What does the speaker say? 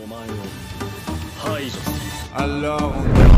お前を排除する。Alors on